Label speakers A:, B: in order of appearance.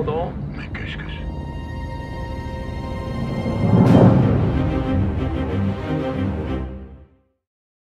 A: modo